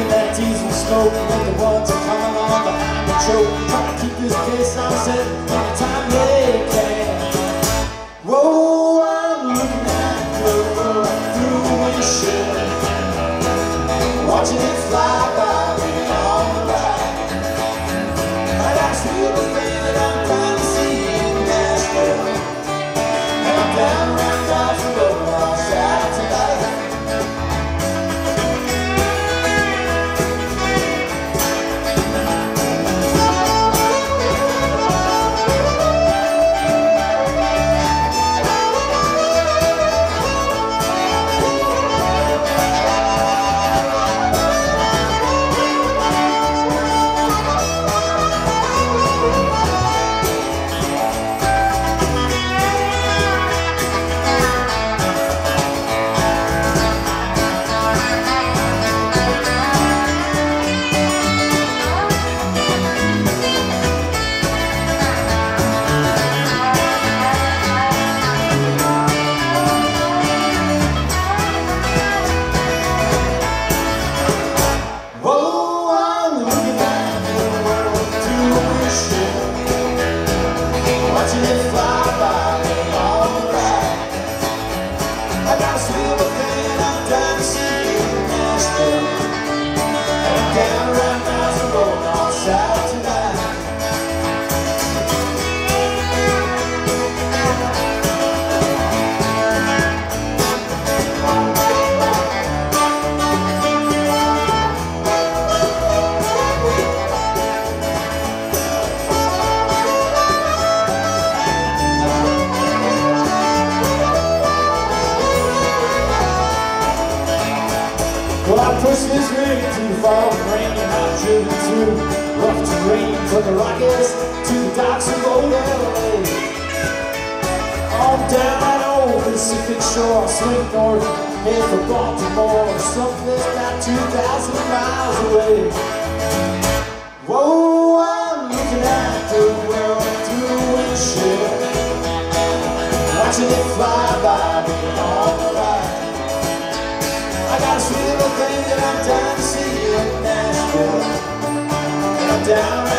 breathing that diesel smoke When the ones that come along behind the choke Try to keep this place on set. Anytime Pushed this rig too far with rain and I've driven through rough terrain from the Rockies to the docks of old LA. On down old Pacific shore, swing north, head for Baltimore, something about 2,000 miles away. Whoa, I'm looking at the world through a windshield, watching it fly by me on the ride. I got a sweet little thing that I'm trying to see in Nashville. And I'm down